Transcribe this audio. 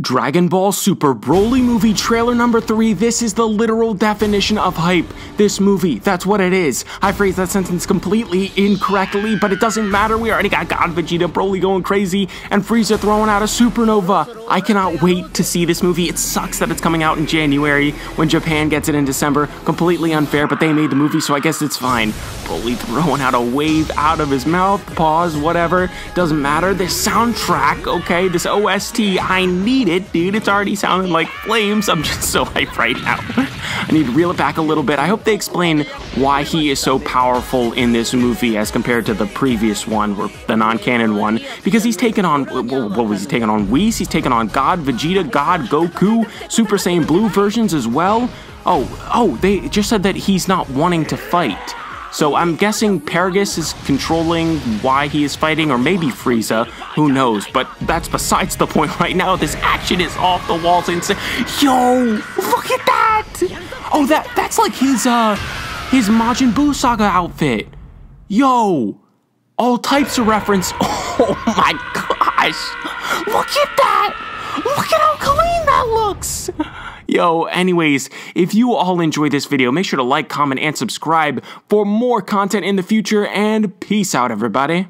Dragon Ball Super Broly movie trailer number three. This is the literal definition of hype. This movie, that's what it is. I phrased that sentence completely incorrectly, but it doesn't matter. We already got God Vegeta, Broly going crazy, and Frieza throwing out a supernova. I cannot wait to see this movie. It sucks that it's coming out in January when Japan gets it in December. Completely unfair, but they made the movie, so I guess it's fine. Broly throwing out a wave out of his mouth, pause, whatever. Doesn't matter. This soundtrack, okay, this OST, I need it, dude. It's already sounding like flames. I'm just so hyped right now. I need to reel it back a little bit. I hope they explain why he is so powerful in this movie as compared to the previous one, or the non-canon one, because he's taken on, what was he taking on? Whis? He's taken on God, Vegeta, God, Goku, Super Saiyan Blue versions as well. Oh, oh, they just said that he's not wanting to fight. So I'm guessing Paragus is controlling why he is fighting, or maybe Frieza, who knows, but that's besides the point right now. This action is off the walls and yo, look at that! Oh, that that's like his uh his Majin Buu Saga outfit. Yo, all types of reference. Oh my gosh, look at that! Look at how clean that looks! Yo, anyways, if you all enjoyed this video, make sure to like, comment, and subscribe for more content in the future, and peace out, everybody.